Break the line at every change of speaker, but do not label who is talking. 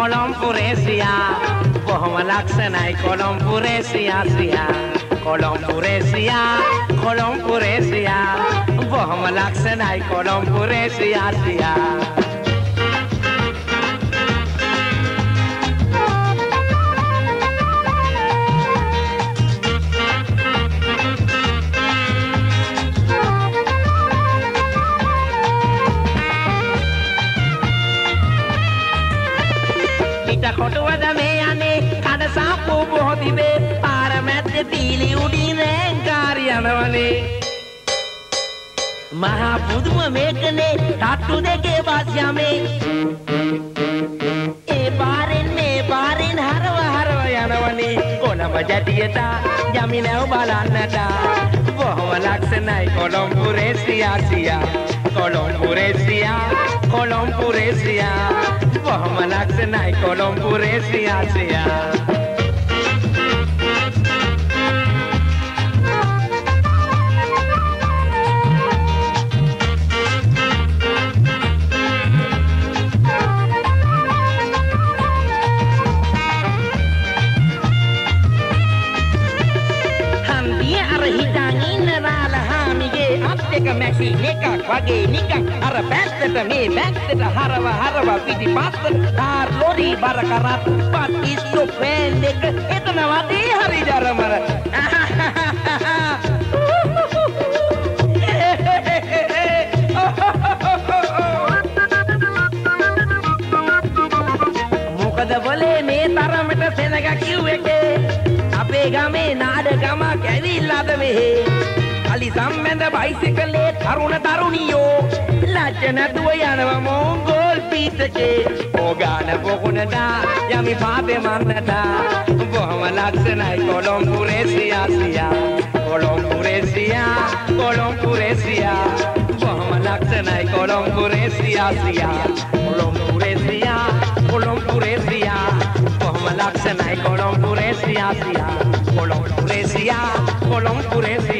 कोलम पुरे सिया वो हम लक्षण है कोलम पुरे कोलमपुरेसिया कोलमपुरेसिया वो हम लक्षण है कोलमपुरेसिया सिया। ಕೊಟ್ಟುವದ ಮೇಯಾನೆ ಕಡಸ ಪೂಪು ಹೊದಿವೆ ಕಟೀಲಿ ಉಡಿನೆ ಕಾರ್ಯಣವನೆ ಮಹಾಬುಧುವ ಮೇಕನೆ ಟಾಟುದೆ ಕೆ ಬಾಸ್ಯಾಮೆ ಏ ಬಾರಿನ್ ಮೇ ಬಾರಿನ್ ಹರವ ಹರವ ಯಣವನೆ ಕೋನ ಬಜಟಿಯತ ಜಮೀನವ ಬಾಲನ್ನಟ ಬಹುವ ಲಕ್ಷನೈ ಕೊಲಂಪುರೆ ಸಿಯಾ ಸಿಯಾ ಕೊಲಂಪುರೆ ಸಿಯಾ ಕೊಲಂಪುರೆ ಸಿಯಾ ಬಹುವ ಲಕ್ಷನೈ ಕೊಲಂಪುರೆ ಸಿಯಾ ಸಿಯಾ එක මැසි එකක් වගේ නිකන් අර පැත්තට මේ පැත්තට හරව හරව පිටිපස්සට කාර් ලොරි බර කරත් පත් ඉස්ටොප් වෑන් එක එතන වටේ හරි ජරමර. මොකද බොලේ මේ තරමට සෙනග කිව්වෙකේ අපේ ගමේ නාඩගමක් ඇවිල්ලාද මෙහේ? మీద బైసికలే తరుణ తరుణియో లచ్చన తువయనవ మోంగోల్ పీసకే ఓగాన పొగునదా యమి పాపే మన్నదా బహమ లక్షణై కొలం పురేసియా సియా కొలం పురేసియా కొలం పురేసియా బహమ లక్షణై కొలం పురేసియా సియా కొలం పురేసియా కొలం పురేసియా బహమ లక్షణై కొలం పురేసియా సియా కొలం పురేసియా కొలం పురేసియా